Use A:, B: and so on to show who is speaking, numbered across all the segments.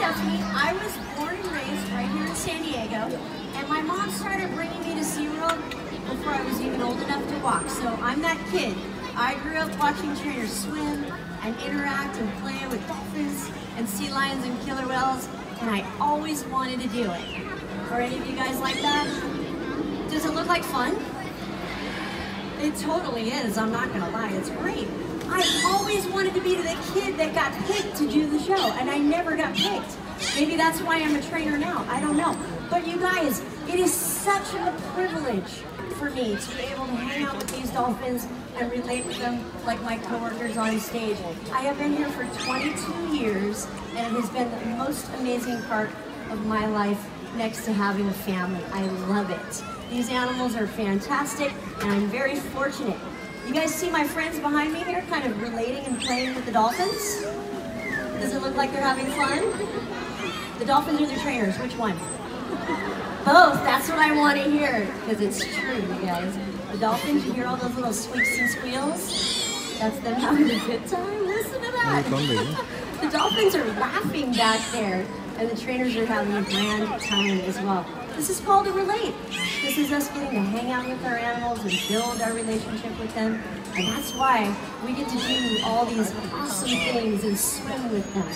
A: Stephanie. I was born and raised right here in San Diego, and my mom started bringing me to SeaWorld before I was even old enough to walk. So I'm that kid. I grew up watching trainers swim and interact and play with dolphins and sea lions and killer whales, and I always wanted to do it. Are any of you guys like that? Does it look like fun? It totally is, I'm not gonna lie, it's great. I always wanted to be the kid that got picked to do the show, and I never got picked. Maybe that's why I'm a trainer now, I don't know. But you guys, it is such a privilege for me to be able to hang out with these dolphins and relate with them like my coworkers on stage. I have been here for 22 years, and it has been the most amazing part of my life next to having a family. I love it. These animals are fantastic, and I'm very fortunate. You guys see my friends behind me here kind of relating and playing with the dolphins? Does it look like they're having fun? The dolphins or the trainers, which one? Both, that's what I want to hear, because it's true, you guys. The dolphins, you hear all those little squeaks and squeals? That's them having a good time? Listen to that. the dolphins are laughing back there, and the trainers are having a grand time as well. This is called a relate. This is us getting to hang out with our animals and build our relationship with them. And that's why we get to do all these awesome things and swim with them.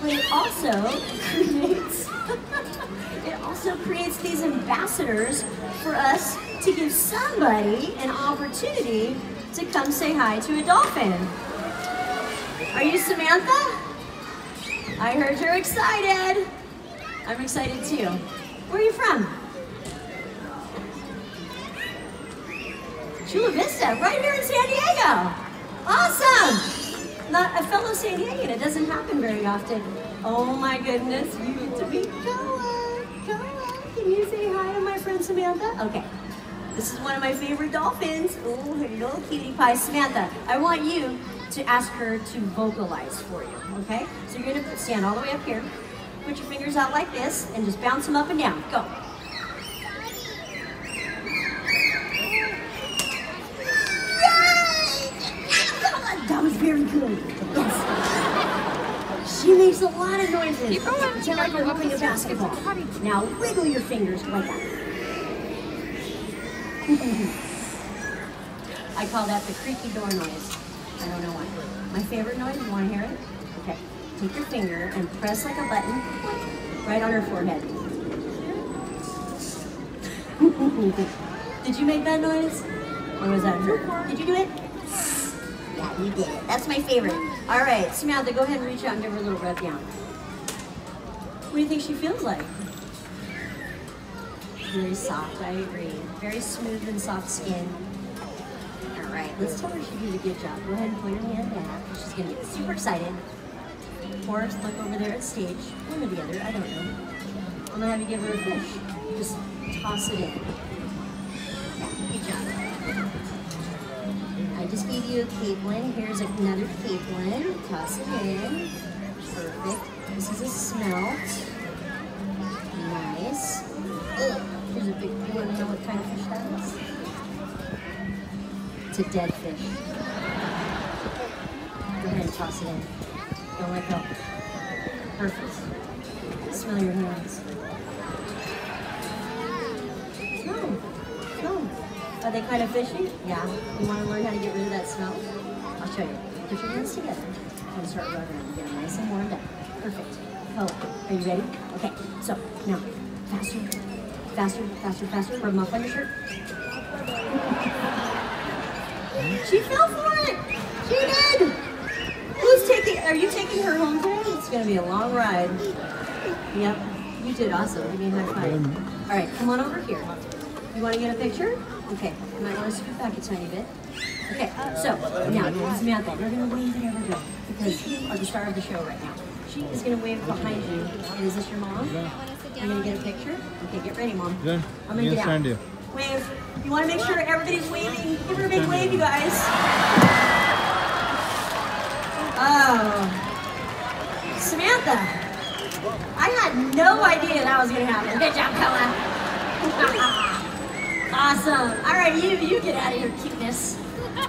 A: But it also creates it also creates these ambassadors for us to give somebody an opportunity to come say hi to a dolphin. Are you Samantha? I heard you're excited. I'm excited too. Where are you from? Chula Vista, right here in San Diego. Awesome. Not a fellow San Diegan. It doesn't happen very often. Oh my goodness, you get to meet Koa. Koa, can you say hi to my friend Samantha? Okay. This is one of my favorite dolphins. Oh, her little cutie pie. Samantha, I want you to ask her to vocalize for you, okay? So you're gonna stand all the way up here, put your fingers out like this, and just bounce them up and down. Go. That was very good. Yes. She makes a lot of noises.
B: Keep going.
A: Pretend like you're hooping a basketball. Now wiggle your fingers like that. I call that the creaky door noise. I don't know why. My favorite noise, you want to hear it? Okay. Take your finger and press like a button right on her forehead. did you make that noise? Or was that her? Did you do it? You did it. That's my favorite. All right, Samantha, go ahead and reach out and give her a little rub down. What do you think she feels like? Very soft, I agree. Very smooth and soft skin. All right, let's tell her she did a good job. Go ahead and pull your hand back. She's gonna get super excited. Or look over there at stage. One or the other, I don't know. I'm gonna have you give her a fish. Just toss it in. Just gave you a capelin. Here's another capelin. Toss it in. Perfect. This is a smelt. Nice. Oh, Ugh. Here's a big, you want to know what kind of fish that is? It's a dead fish. Go ahead and toss it in. Don't let go. Perfect. Smell your hands. No. No. Are they kind of fishy? Yeah. You want to learn how to get rid of that smell? I'll show you. Put your hands together and start rubbing them. Get them nice and warmed up. Perfect. Oh, are you ready? Okay. So now, faster, faster, faster, faster. Rub them up on your shirt. She fell for it. She did. Who's taking? Are you taking her home today? It's gonna be a long ride. Yep. You did awesome. Give me a high five. All right, come on over here. You want to get a picture? Okay. You might want to scoot back a tiny bit. Okay. So now, Samantha, you're gonna wave at everyone because you are the star of the show right now. She is gonna wave behind you. And is this your mom? You're gonna get a picture? Okay, get ready, mom.
C: Yeah,
A: I'm gonna
C: yes,
A: get out. Wave. You want to make sure everybody's waving. Give her a big wave, you guys. Oh. Samantha. I had no idea that was gonna happen. Good job, Koa. awesome. All right, you you get out of here, cuteness.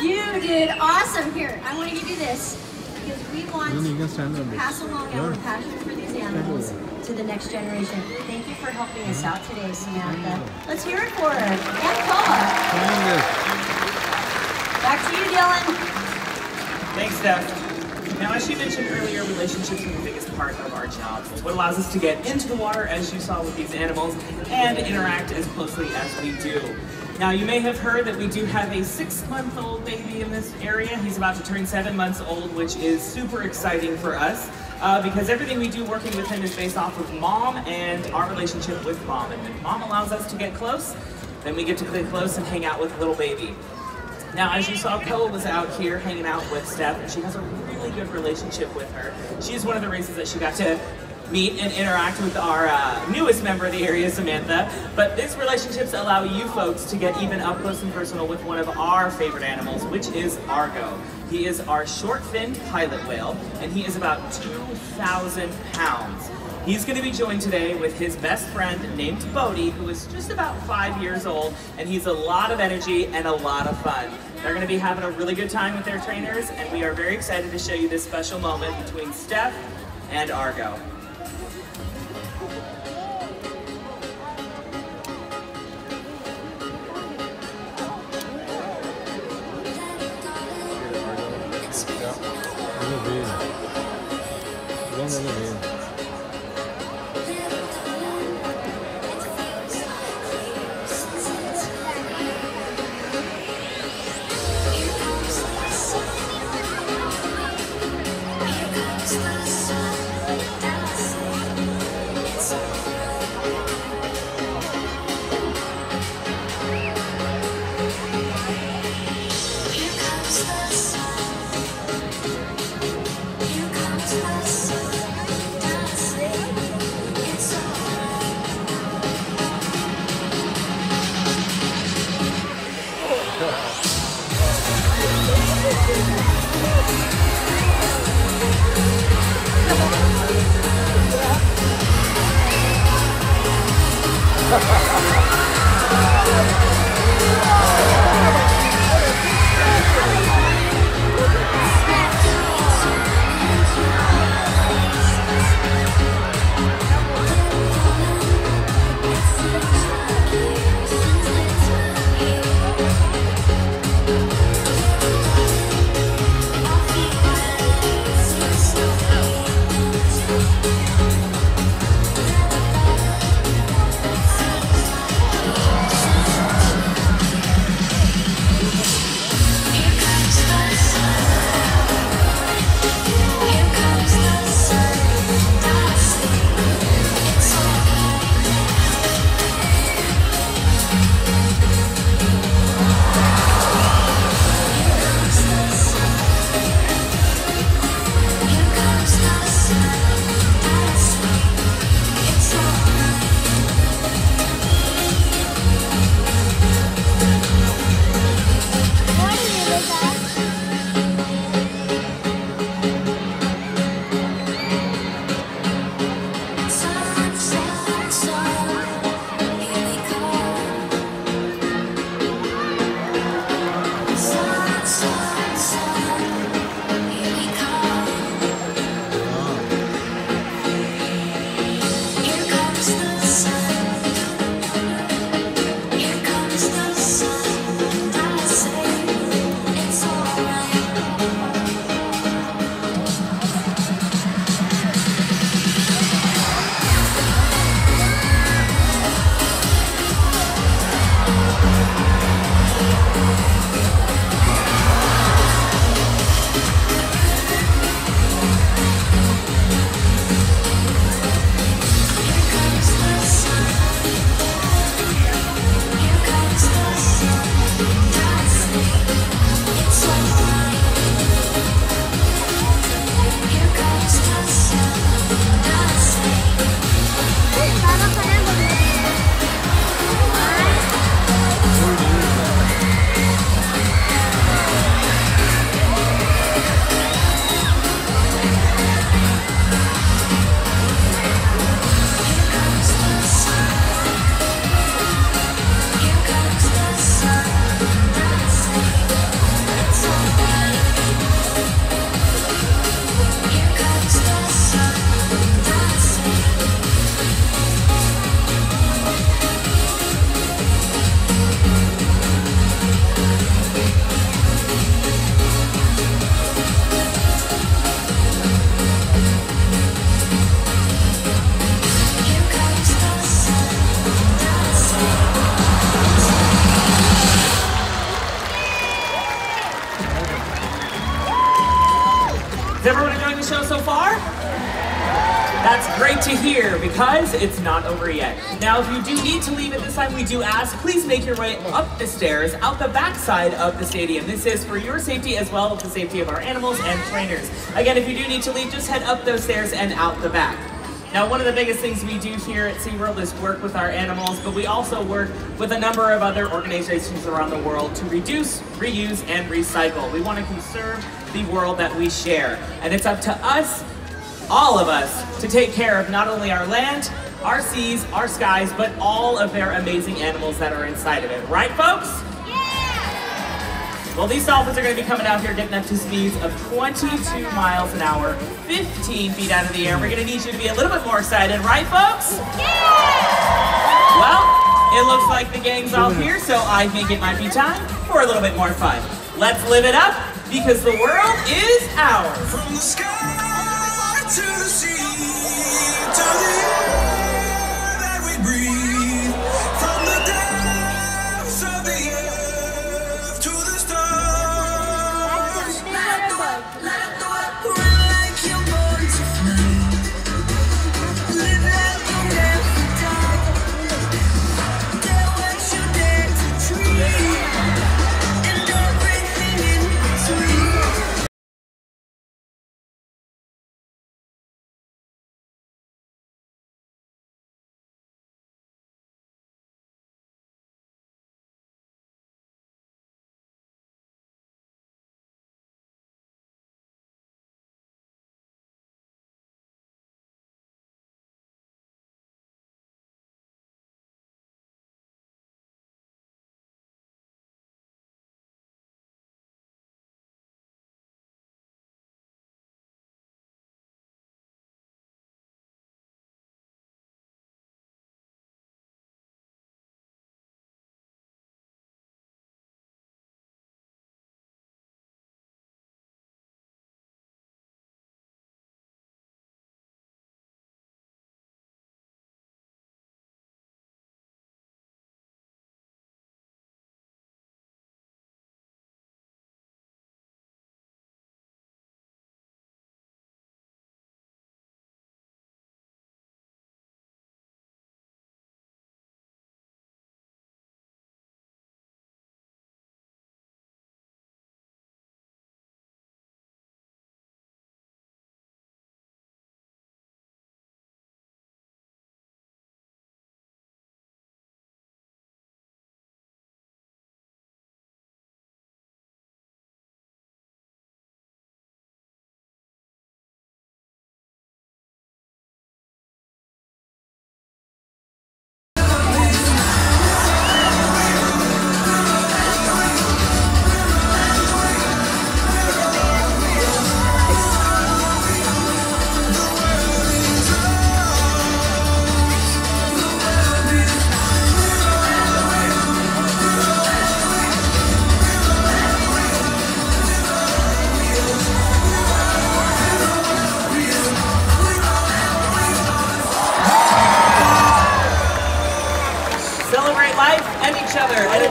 A: You did awesome. Here, I want to give you this because we want to pass along our passion for these animals to the next generation. Thank you for helping us out today, Samantha. Let's hear it for her. And Koa. Back to you, Dylan.
B: Thanks, Steph. Now, as she mentioned earlier, relationships are the biggest part of our job. What allows us to get into the water, as you saw with these animals, and interact as closely as we do. Now, you may have heard that we do have a six-month-old baby in this area. He's about to turn seven months old, which is super exciting for us. Uh, because everything we do working with him is based off of mom and our relationship with mom. And when mom allows us to get close, then we get to get close and hang out with little baby. Now, as you saw, Koa was out here hanging out with Steph, and she has a really good relationship with her. She is one of the reasons that she got to meet and interact with our uh, newest member of the area, Samantha. But these relationships allow you folks to get even up close and personal with one of our favorite animals, which is Argo. He is our short-finned pilot whale, and he is about 2,000 pounds. He's going to be joined today with his best friend named Bodhi, who is just about five years old, and he's a lot of energy and a lot of fun. They're going to be having a really good time with their trainers, and we are very excited to show you this special moment between Steph and Argo.
C: Is everyone enjoying the show so far?
B: That's great to hear because it's not over yet. Now, if you do need to leave at this time, we do ask, please make your way up the stairs, out the backside of the stadium. This is for your safety as well as the safety of our animals and trainers. Again, if you do need to leave, just head up those stairs and out the back. Now, one of the biggest things we do here at SeaWorld is work with our animals, but we also work with a number of other organizations around the world to reduce, reuse, and recycle. We want to conserve the world that we share. And it's up to us all of us to take care of not only our land, our seas, our skies, but all of their amazing animals that are inside of it. Right, folks? Well, these dolphins are going to be coming out here getting up to speeds of 22 miles an hour, 15 feet out of the air. We're going to need you to be a little bit more excited, right, folks?
A: Yeah!
B: Well, it looks like the gang's all here, so I think it might be time for a little bit more fun. Let's live it up because the world is ours.
D: From the sky to the sea,